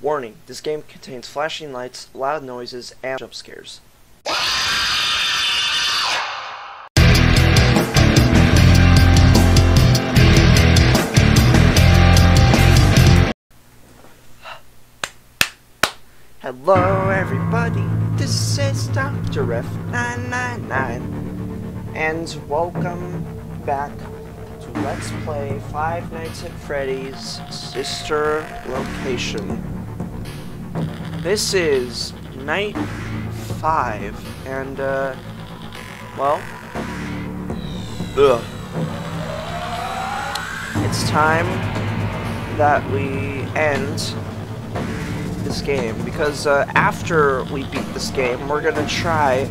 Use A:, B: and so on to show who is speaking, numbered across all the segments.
A: Warning, this game contains flashing lights, loud noises, and jump scares. Hello everybody, this is Dr. F999 and welcome back to Let's Play Five Nights at Freddy's Sister Location. This is night five and uh well ugh. It's time that we end this game because uh, after we beat this game, we're gonna try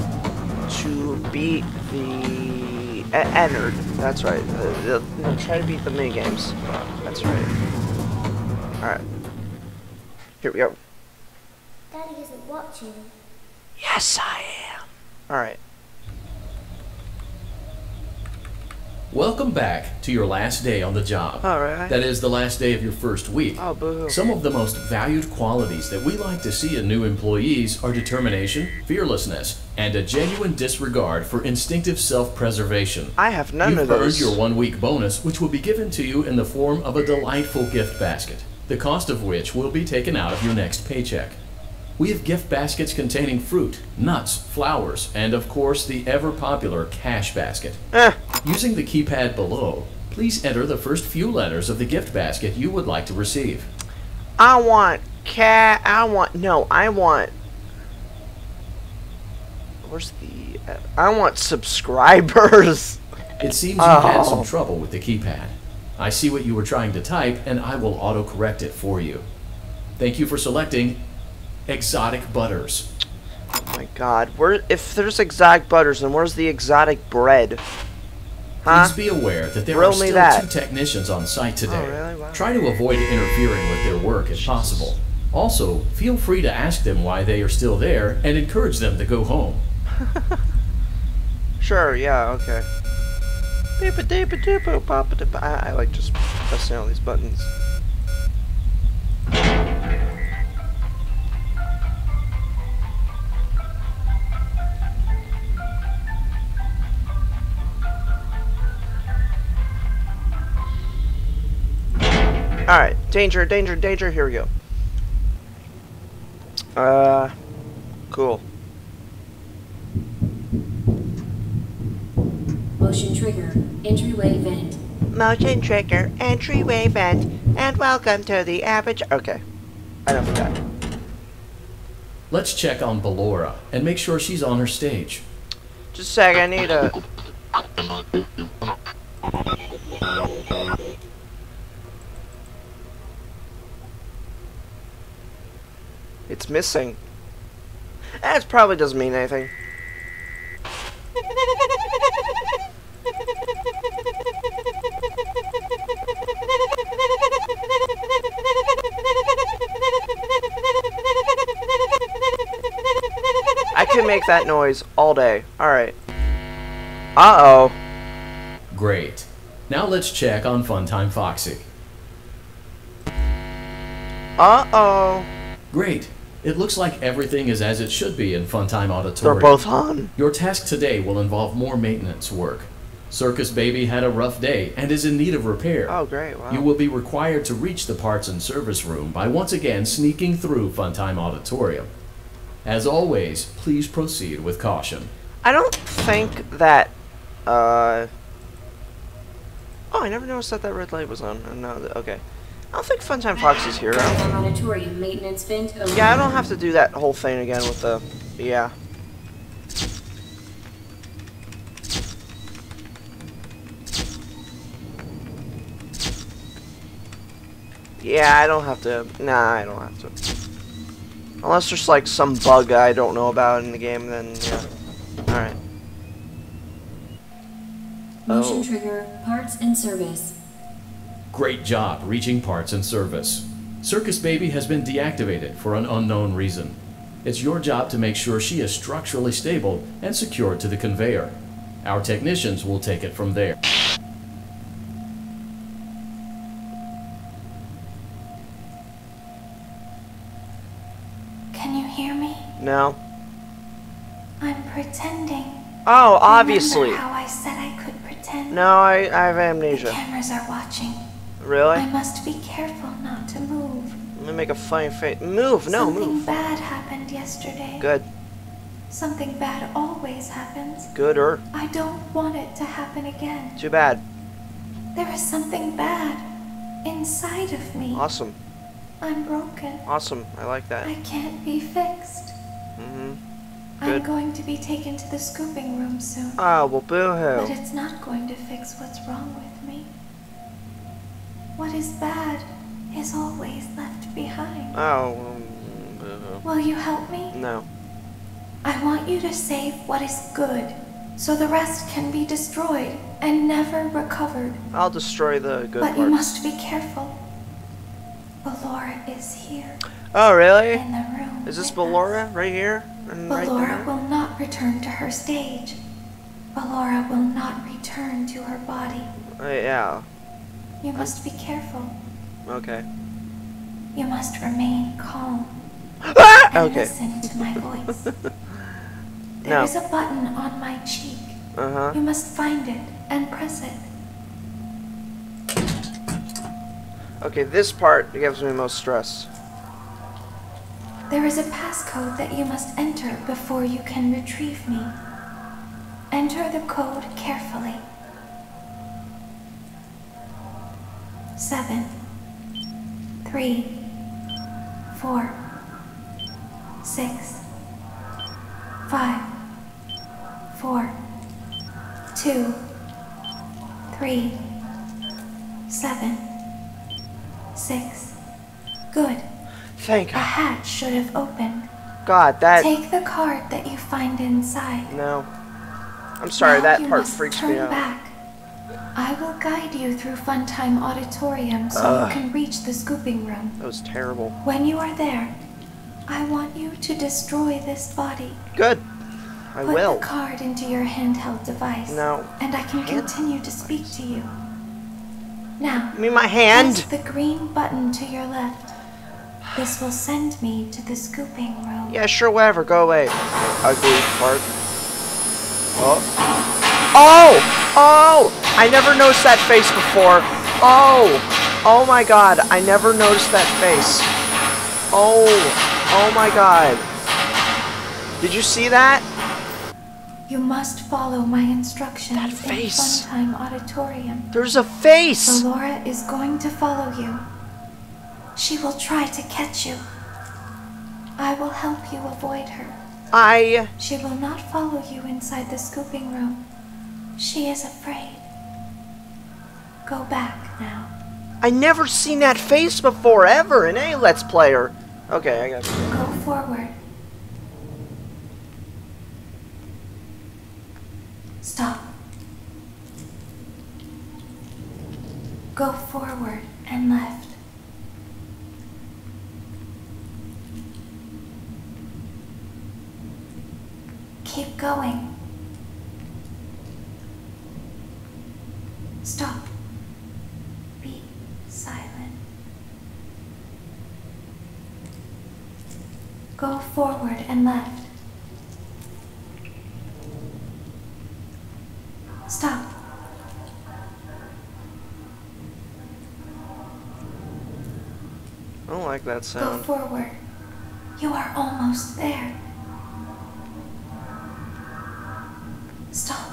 A: to beat the e Ennard. That's right. Uh, no, try to beat the mini games. That's right. All right. Here we go.
B: Daddy isn't watching.
A: Yes, I am. All right.
C: Welcome back to your last day on the job.
A: All right.
C: That is the last day of your first week.
A: Oh, boo.
C: Some of the most valued qualities that we like to see in new employees are determination, fearlessness, and a genuine disregard for instinctive self-preservation.
A: I have none
C: You've
A: of those.
C: earned your one-week bonus, which will be given to you in the form of a delightful gift basket, the cost of which will be taken out of your next paycheck. We have gift baskets containing fruit, nuts, flowers, and of course the ever-popular cash basket.
A: Eh,
C: Using the keypad below, please enter the first few letters of the gift basket you would like to receive.
A: I want cat. I want no. I want. Where's the? Uh, I want subscribers.
C: It seems you had
A: Oh.
C: some trouble with the keypad. I see what you were trying to type, and I will autocorrect it for you. Thank you for selecting Exotic Butters.
A: Oh my God. Where? If there's exotic butters, then where's the exotic bread? Huh?
C: Please be aware that there
A: Grill
C: are still
A: that.
C: two technicians on site oh, today.
A: Oh, really? Wow.
C: Try to avoid interfering with their work if possible. Also, feel free to ask them why they are still there and encourage them to go home.
A: Sure. Yeah. Okay. Beep a deep a doop a pop a dip- I I like just pressing all these buttons. Danger, danger, danger, here we go. Uh, cool.
B: Motion trigger. Entryway vent.
A: Motion trigger, entryway vent, and welcome to the average. Okay, enough of that.
C: Let's check on Ballora and make sure she's on her stage.
A: Just a sec, I need a. It's missing. That probably doesn't mean anything. I can make that noise all day. Alright. Uh oh.
C: Great. Now let's check on Funtime Foxy.
A: Uh oh.
C: Great. It looks like everything is as it should be in Funtime Auditorium.
A: They're both on.
C: Your task today will involve more maintenance work. Circus Baby had a rough day and is in need of repair.
A: Oh, great. Wow.
C: You will be required to reach the parts and service room by once again sneaking through Funtime Auditorium. As always, please proceed with caution.
A: I don't think that. Uh. Oh, I never noticed that that red light was on. No, okay. I don't think Funtime Fox is here. I don't-
B: Auditorium maintenance vent open.
A: Yeah, I don't have to do that whole thing again with the. Yeah. Yeah, I don't have to. Nah, I don't have to. Unless there's like some bug I don't know about in the game, then yeah. Alright.
B: Motion
A: Oh.
B: trigger. Parts and service.
C: Great job reaching parts and service. Circus Baby has been deactivated for an unknown reason. It's your job to make sure she is structurally stable and secured to the conveyor. Our technicians will take it from there.
D: Can you hear me?
A: No.
D: I'm pretending.
A: Oh, obviously.
D: Remember how I said I could pretend?
A: No, I, I have
D: The
A: amnesia.
D: cameras are watching.
A: Really?
D: I must be careful not to move.
A: Let me make a funny face. Move, no,
D: Something
A: move.
D: bad happened yesterday.
A: Good.
D: Something bad always happens.
A: Good or
D: I don't want it to happen again.
A: too bad.
D: There is something bad inside of me.
A: Awesome.
D: I'm broken.
A: Awesome. I like that.
D: I can't be fixed.
A: Mm-hmm.
D: I'm going to be taken to the scooping room soon.
A: Ah, well, boo-hoo.
D: But it's not going to fix what's wrong with me. What is bad is always left behind.
A: Oh, um.
D: Will you help me?
A: No.
D: I want you to save what is good, so the rest can be destroyed and never recovered.
A: I'll destroy the good
D: but you must be careful. Ballora is here
A: Oh, really?
D: in the room.
A: Is this
D: with us.
A: Right here? And right
D: Ballora
A: there?
D: will not return to her stage. Ballora will not return to her body.
A: Uh, yeah.
D: You must be careful.
A: Okay.
D: You must remain calm
A: Ah!
D: and
A: Okay.
D: listen to my voice. There
A: No.
D: is a button on my cheek.
A: Uh-huh.
D: You must find it and press it.
A: Okay, this part gives me most stress.
D: There is a passcode that you must enter before you can retrieve me. Enter the code carefully. Seven, three, four, six, five, four, two, three, seven, six. Good.
A: Thank
D: A
A: God.
D: hatch should have opened.
A: God, that...
D: Take the card that you find inside.
A: No. I'm sorry,
D: Now
A: that part freaks me out.
D: Back. I will guide you through Funtime Auditorium so
A: Ugh.
D: you ah. can reach the scooping room.
A: That was terrible.
D: When you are there, I want you to destroy this body.
A: Good. I
D: Put
A: will.
D: the card into your handheld device.
A: No.
D: And I can
A: Hand-
D: continue to speak to you. Now,
A: Give me my hand.
D: press the green button to your left. This will send me to the scooping room.
A: Yeah, sure, whatever. Go away. Ugly part. Oh. Oh! Oh! I never noticed that face before. Oh! Oh my god, I never noticed that face. Oh! Oh my god. Did you see that?
D: You must follow my instructions
A: That face.
D: in Funtime Auditorium.
A: There's a face!
D: Laura is going to follow you. She will try to catch you. I will help you avoid her.
A: I...
D: She will not follow you inside the scooping room. She is afraid. Go back now.
A: I never seen that face before, ever, in any Let's Player. Okay, I got
D: Go forward. Stop. Go forward and left. Keep going. Stop. Be silent. Go forward and left. Stop.
A: I don't like that sound.
D: Go forward. You are almost there. Stop.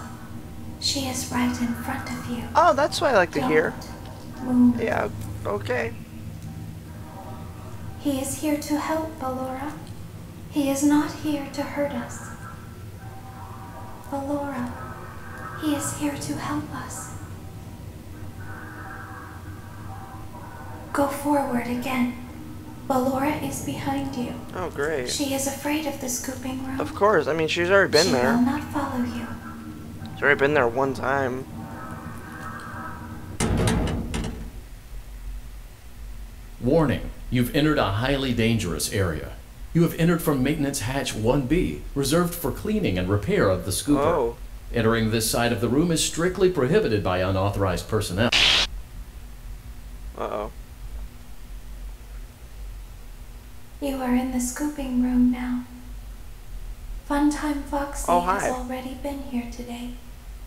D: She is right in front of you.
A: Oh, that's what I like to hear.
D: Don't move.
A: Yeah, okay.
D: He is here to help, Ballora. He is not here to hurt us. Ballora, he is here to help us. Go forward again. Ballora is behind you.
A: Oh, great.
D: She is afraid of the scooping room.
A: Of course. I mean, she's already been
D: she
A: there.
D: will not follow you.
A: She's already been there one time.
C: Warning, you've entered a highly dangerous area. You have entered from Maintenance Hatch 1B, reserved for cleaning and repair of the scooper.
A: Oh.
C: Entering this side of the room is strictly prohibited by unauthorized personnel.
A: Uh-oh.
D: You are in the scooping room now. Funtime Foxy
A: Oh,
D: has already been here today.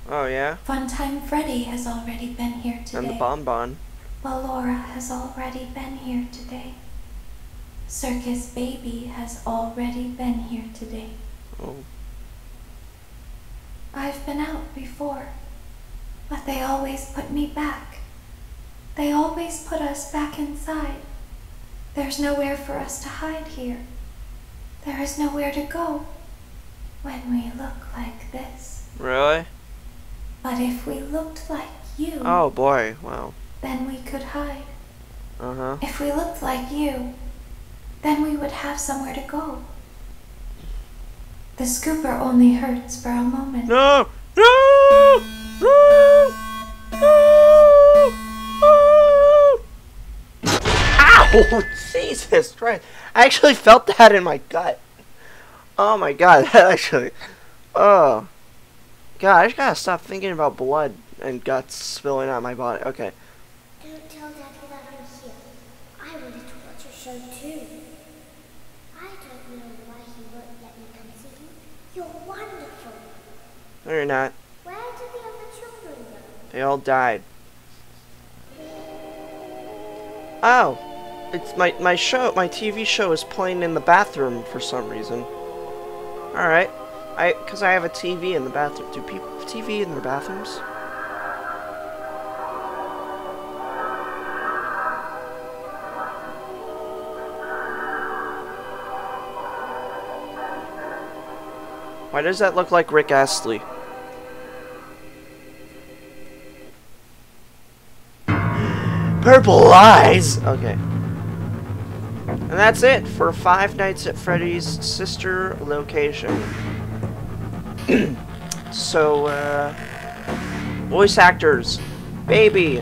A: Oh yeah.
D: Funtime Freddy has already been here today.
A: And the bonbon.
D: Ballora has already been here today. Circus Baby has already been here today.
A: Oh.
D: I've been out before, but they always put me back. They always put us back inside. There's nowhere for us to hide here. There is nowhere to go when we look like this.
A: Really?
D: But if we looked like you,
A: Oh boy. Wow.
D: then we could hide.
A: Uh huh.
D: If we looked like you, then we would have somewhere to go. The scooper only hurts for a moment.
A: No! No! No! No! No! Ow! Jesus Christ. I actually felt that in my gut. Oh my god, that actually. Oh. God, I just gotta stop thinking about blood and guts spilling out my body. Okay.
E: Don't tell Daddy that I'm here. I wanted to watch your show too. I don't know why he won't let me come see you. You're wonderful.
A: No, you're not.
E: Where did the other children go?
A: They all died. Oh, it's my my show. My TV show is playing in the bathroom for some reason. All right, I because I have a TV in the bathroom. Do people have TV in their bathrooms? Why does that look like Rick Astley? Purple eyes! Okay. And that's it for Five Nights at Freddy's sister location. so, uh, voice actors Baby,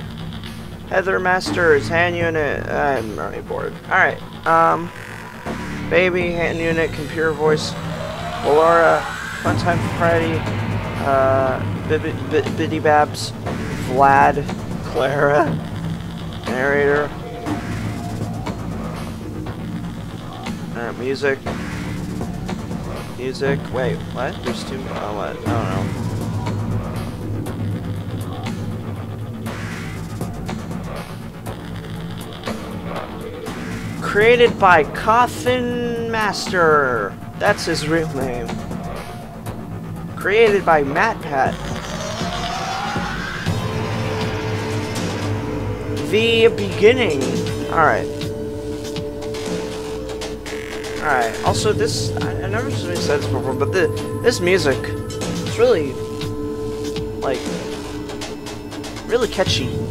A: Heather Masters, Hand Unit. I'm already bored. Alright, um, Baby, Hand Unit, Computer Voice, Laura, Funtime Freddy, uh, Bibby, Bi- Bidybabs, Vlad, Clara, narrator. Alright, music. Music. Wait, what? There's two. Oh, what? I don't know. Created by Coffin Master. That's his real name. Created by Matt Pat. The beginning. Alright. Alright. Also, this. I, I never really said this before, but the this music, it's really. Like. Really catchy.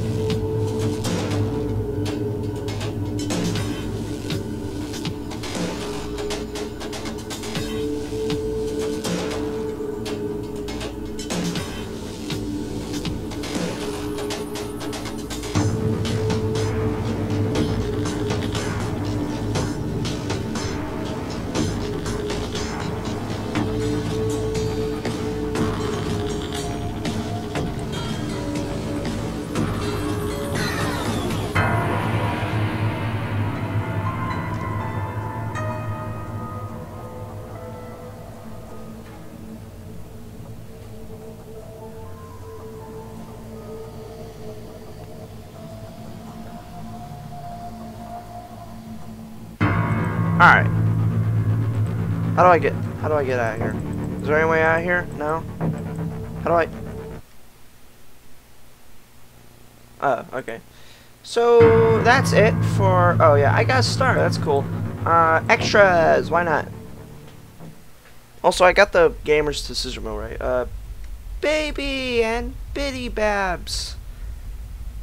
A: Alright. How do I get how do I get out of here? Is there any way out of here? No? How do I Oh, okay. So that's it for oh yeah, I got a star, that's cool. Uh extras, why not? Also I got the gamer's decision mode right. Uh Baby and Bidybabs.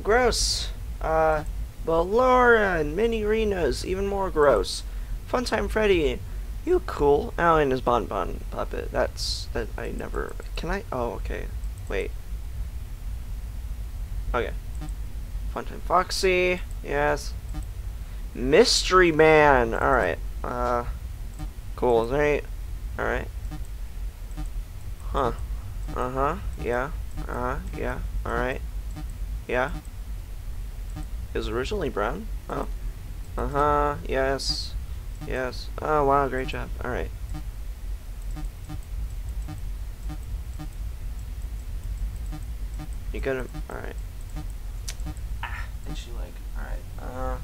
A: Gross. Uh Ballora and Minireenas, even more gross. Funtime Freddy, you cool. Oh, and his Bon Bon puppet. That's that I never. Can I? Oh, okay. Wait. Okay. Funtime Foxy. Yes. Mystery Man. All right. Uh. Cool. Right. All right. Huh. Uh huh. Yeah. Uh huh. Yeah. All right. Yeah. It was originally brown. Oh. Uh huh. Yes. Yes. Oh, wow, great job. Alright. You gonna... Alright. Ah, she like? Alright. Uh...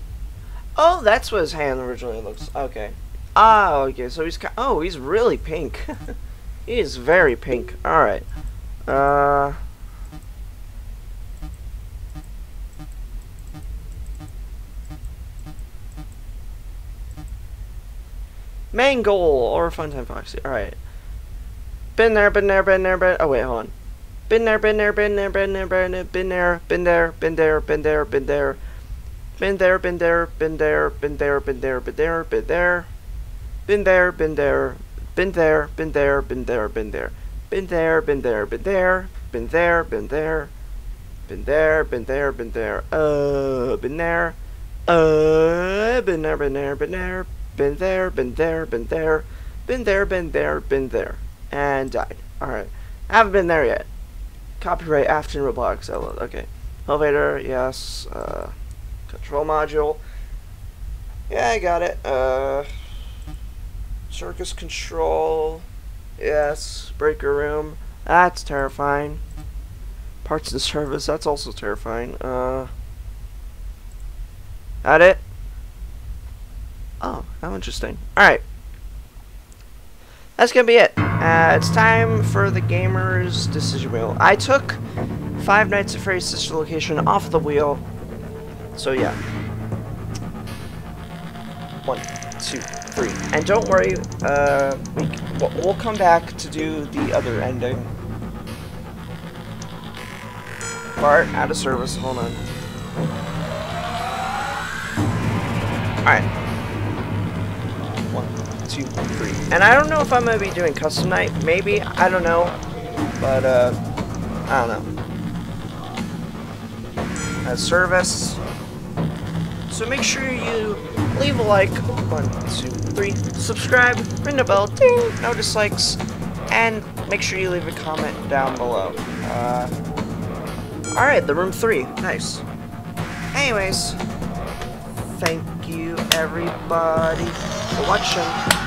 A: Oh, that's what his hand originally looks... Okay. Ah, okay, so he's... Oh, he's really pink. he is very pink. Alright. Uh... Main goal or Funtime Foxy. Alright. Been there, been there, been there, been Oh wait, hold on. Been there, been there, been there, been there, been there, been there, been there, been there, been there, been there. Been there, been there, been there, been there, been there, been there, been there. Been there, been there, been there, been there, been there, been there. Been there, been there, been there, been there, been there. Been there, been there, been there. Uh, been there. Uh, been there, been there, been there, been there, been there, been there, been there, been there, been there, and died. Alright. I haven't been there yet. Copyright Afton Robotics. Okay. Elevator, yes. Uh, control module. Yeah, I got it. Uh, circus control. Yes. Breaker room. That's terrifying. Parts and service. That's also terrifying. Uh, that it? Oh, how interesting. Alright. That's gonna be it. Uh, it's time for the gamer's decision wheel. I took Five Nights at Freddy's Sister Location off the wheel. So yeah. One, two, three. And don't worry, uh, we, we'll come back to do the other ending. Bart, out of service, hold on. Alright two, three. And I don't know if I'm going to be doing custom night. Maybe. I don't know. But, uh, I don't know. As service. So make sure you leave a like. One, two, three. Subscribe. Ring the bell. Ding. No dislikes. And make sure you leave a comment down below. Uh, Alright, the room three. Nice. Anyways, thank you everybody for watching